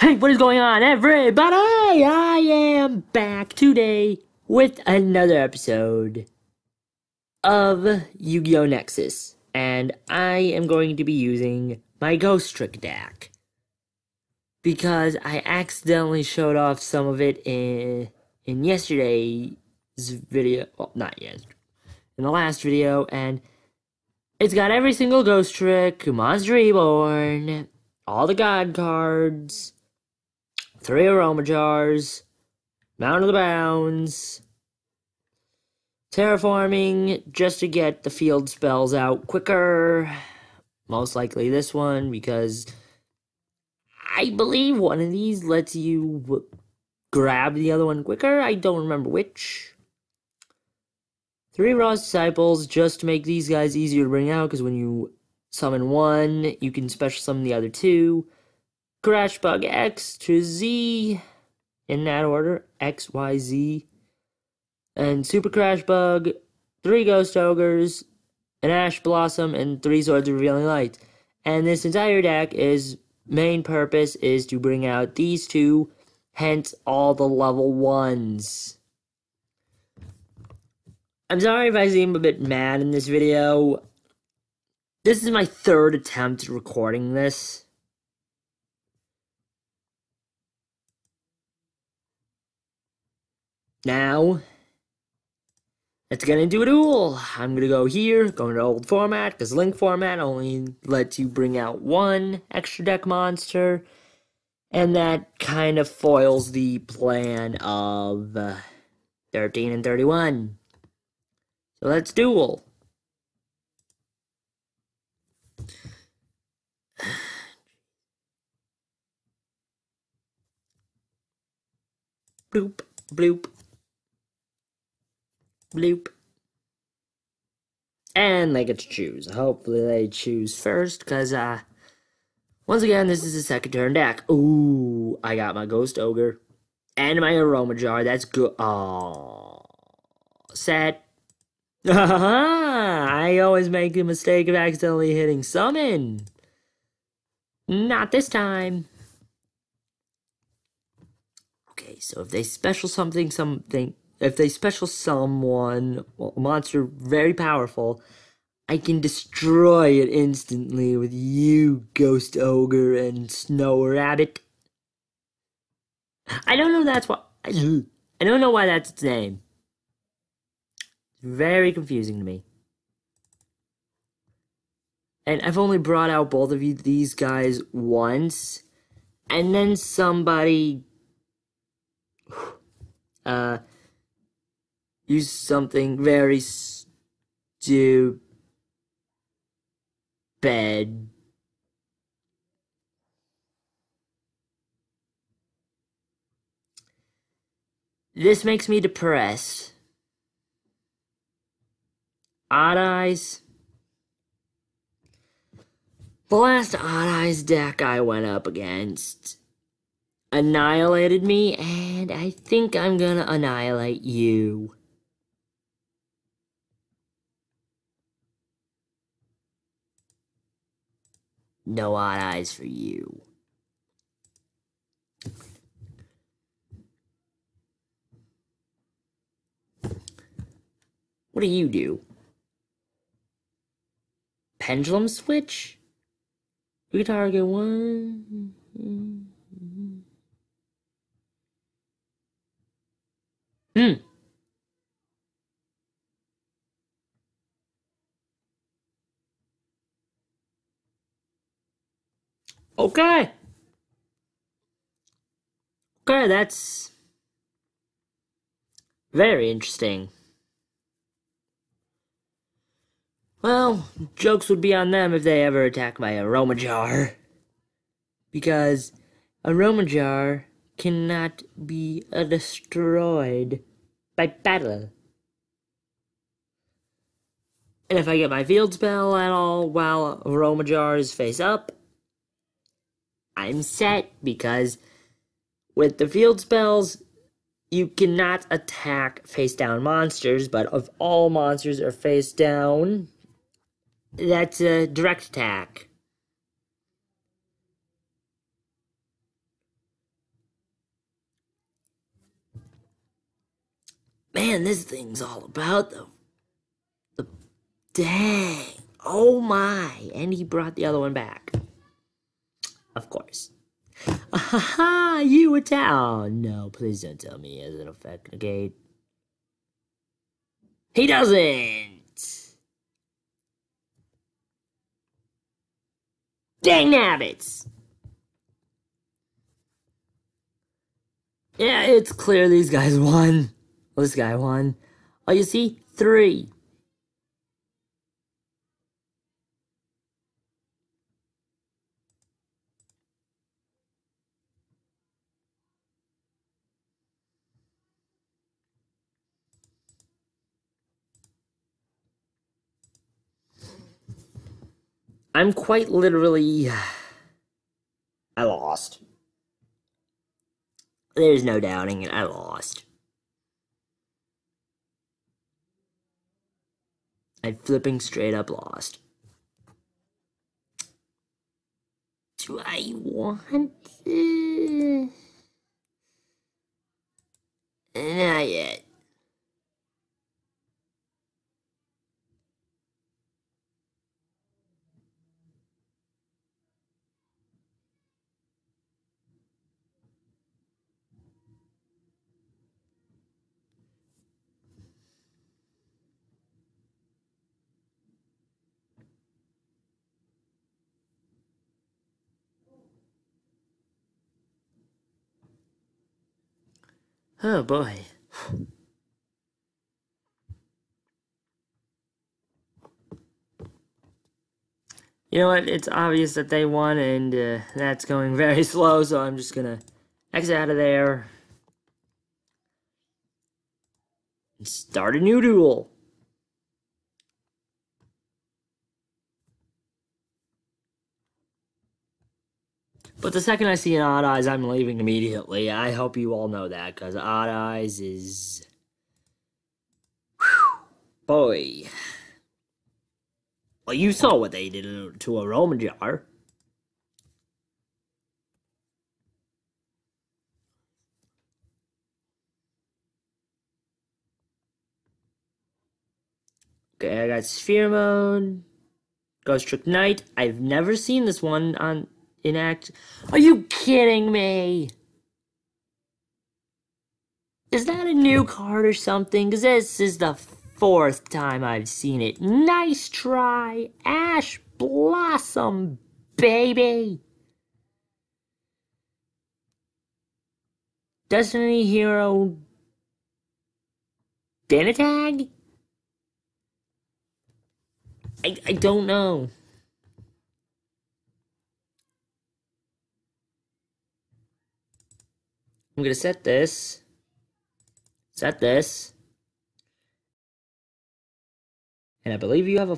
Hey, what is going on, everybody? I am back today with another episode of Yu Gi Oh! Nexus, and I am going to be using my Ghostrick deck because I accidentally showed off some of it in in yesterday's video. Well, not yet, in the last video, and it's got every single Ghostrick, Monster Reborn, all the God cards three aroma jars, Mound of the Bounds, terraforming just to get the field spells out quicker. Most likely this one because I believe one of these lets you grab the other one quicker. I don't remember which. Three Ra Disciples just to make these guys easier to bring out because when you summon one, you can special summon the other two. Crashbug X to Z in that order X, Y, Z. And Super Crashbug, three Ghost Ogres, an Ash Blossom, and three Swords of Revealing Light. And this entire deck is main purpose is to bring out these two, hence all the level ones. I'm sorry if I seem a bit mad in this video. This is my third attempt at recording this. Now, let's get do a duel. I'm gonna go here, go into old format, because link format only lets you bring out one extra deck monster, and that kind of foils the plan of uh, 13 and 31. So let's duel. Bloop, bloop. Bloop. And they get to choose. Hopefully they choose first, because, uh, once again, this is a second turn deck. Ooh, I got my Ghost Ogre. And my Aroma Jar. That's good. Oh, set. I always make the mistake of accidentally hitting summon. Not this time. Okay, so if they special something, something if they special someone, well, a monster very powerful, I can destroy it instantly with you, Ghost Ogre and Snow Rabbit. I don't know that's what. I don't know why that's its name. It's very confusing to me. And I've only brought out both of you, these guys once, and then somebody. Uh, use something very stupid. This makes me depressed. Odd Eyes. The last Odd Eyes deck I went up against annihilated me, and I think I'm gonna annihilate you. No odd eyes for you. What do you do? Pendulum switch? We target one. Hmm. Okay. Okay, that's very interesting. Well, jokes would be on them if they ever attack my aroma jar. Because aroma jar cannot be destroyed by battle. And if I get my field spell at all while aroma jar is face up, I'm set because with the field spells, you cannot attack face down monsters, but if all monsters are face down, that's a direct attack. Man, this thing's all about the, the dang. Oh my. And he brought the other one back. Of course. ha! you a town. No, please don't tell me he an effect negate. He doesn't! Dang nabbits! Yeah, it's clear these guys won. this guy won. Oh, you see? Three. I'm quite literally. I lost. There's no doubting it. I lost. I flipping straight up lost. Do I want to? Not yet. Oh boy. You know what? It's obvious that they won, and uh, that's going very slow, so I'm just gonna exit out of there. And start a new duel. But the second I see an Odd Eyes, I'm leaving immediately. I hope you all know that, because Odd Eyes is. Boy. Well, you saw what they did to aroma jar. Okay, I got Sphere Mode. Ghostrick Knight. I've never seen this one on in act. Are you kidding me? Is that a new card or something? Because this is the fourth time I've seen it. Nice try, Ash Blossom, baby. Destiny Hero Danatag? I, I don't know. I'm going to set this, set this, and I believe you have a...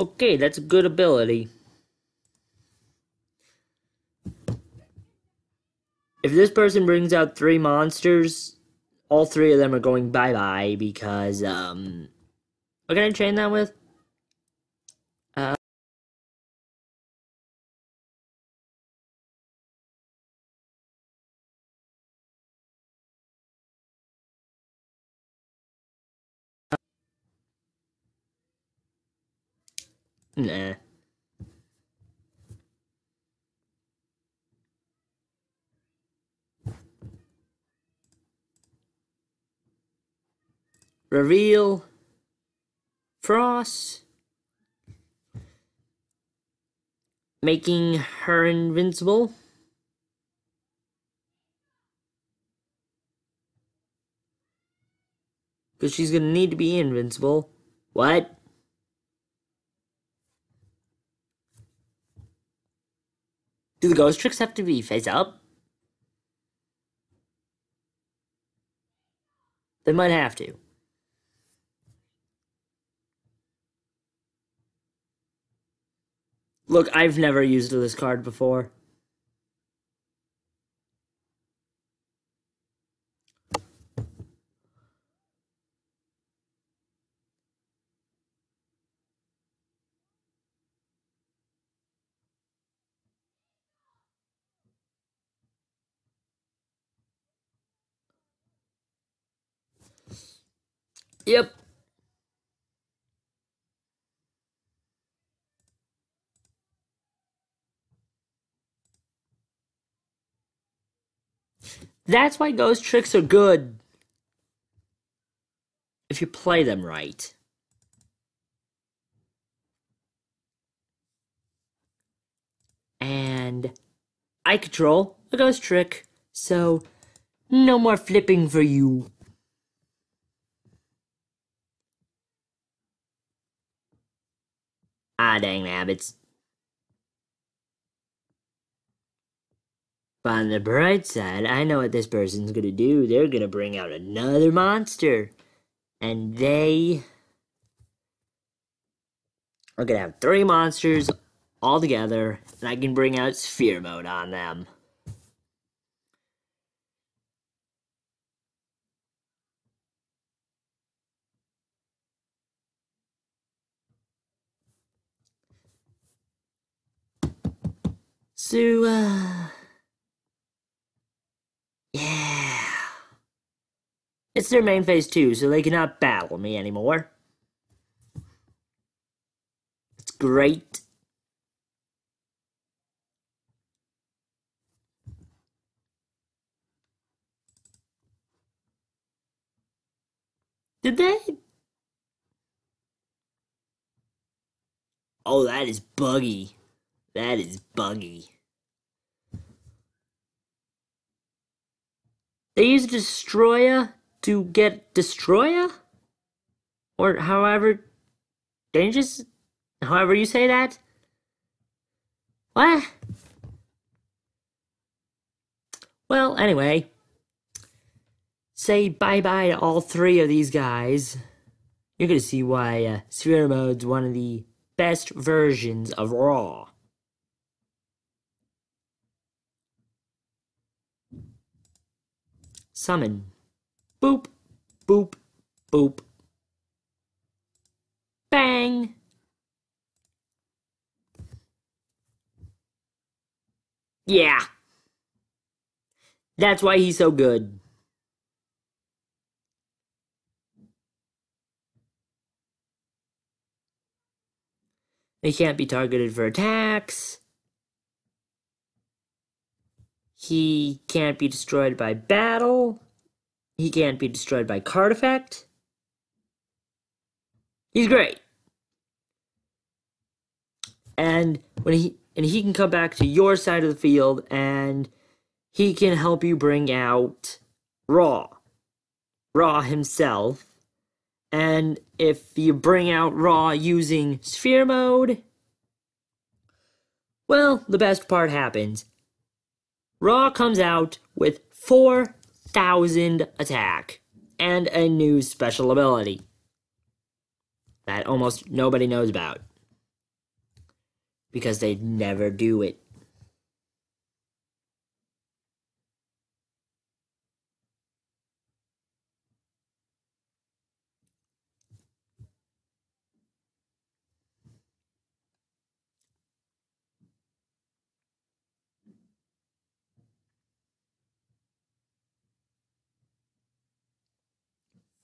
Okay, that's a good ability. If this person brings out three monsters, all three of them are going bye bye because um can I train them with? Uh Nah. Reveal Frost, making her invincible. Because she's going to need to be invincible. What? Do the ghostricks have to be face up? They might have to. Look, I've never used this card before. Yep, That's why ghostricks are good. If you play them right. And I control a ghostrick, so no more flipping for you. Ah, dang rabbits. But on the bright side, I know what this person's gonna do. They're gonna bring out another monster. And they are gonna have three monsters all together, and I can bring out sphere mode on them. So, uh, yeah. It's their main phase too, so they cannot battle me anymore. It's great. Did they? Oh, that is buggy. That is buggy. They use Destroyer to get Destroyer? Or however dangerous however you say that? What? Well, anyway, say bye bye to all three of these guys. You're gonna see why uh, Sphere Mode's one of the best versions of Ra. Summon. Boop, boop, boop. Bang! Yeah. That's why he's so good. They can't be targeted for attacks. He can't be destroyed by battle. He can't be destroyed by card effect. He's great. And when he and he can come back to your side of the field and he can help you bring out Ra. Ra himself. And if you bring out Ra using Sphere Mode, well, the best part happens. Ra comes out with 4,000 attack and a new special ability that almost nobody knows about because they never do it.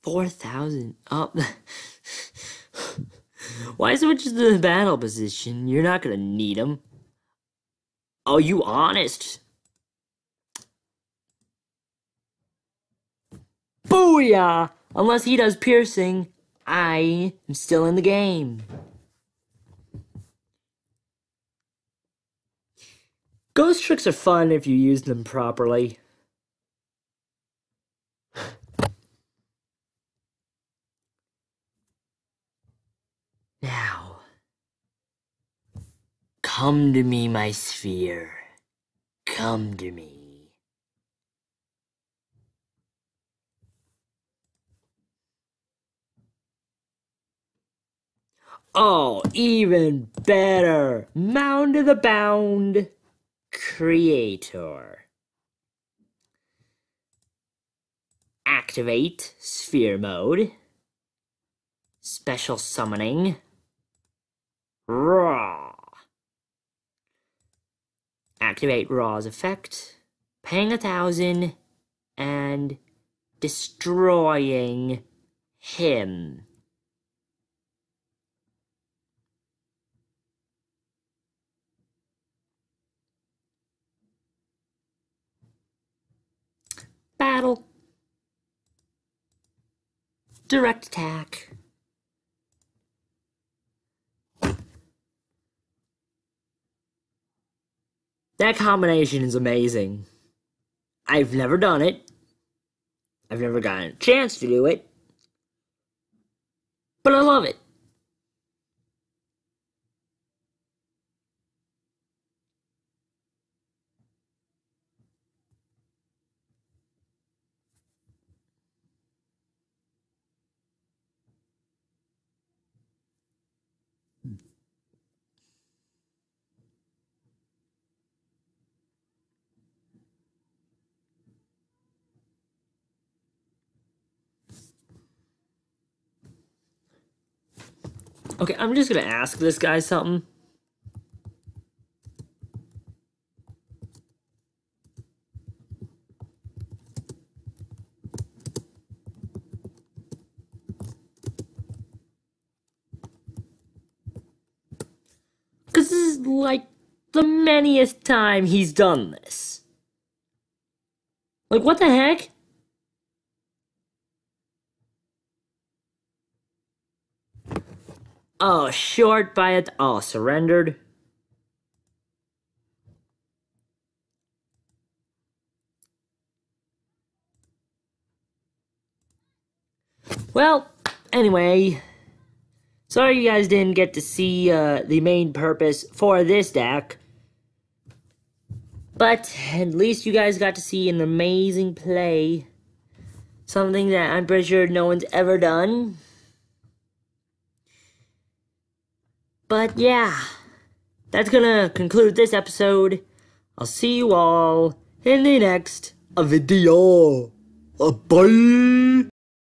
Four thousand. Oh, why switch to the battle position? You're not gonna need them. Are you honest? Booyah! Unless he does piercing, I am still in the game. Ghostricks are fun if you use them properly. Now, come to me, my sphere. Come to me. Oh, even better. Mound of the Bound Creator. Activate Sphere Mode. Special Summoning. Ra. Activate Ra's effect, paying a thousand, and destroying him. Battle. Direct attack. That combination is amazing. I've never done it. I've never gotten a chance to do it. But I love it. Okay, I'm just gonna ask this guy something. Because this is like the manyest time he's done this. Like, what the heck? Oh, short by it. Oh, surrendered. Well, anyway, sorry you guys didn't get to see uh, the main purpose for this deck. But at least you guys got to see an amazing play. Something that I'm pretty sure no one's ever done. But yeah, that's gonna conclude this episode. I'll see you all in the next video. Uh, bye.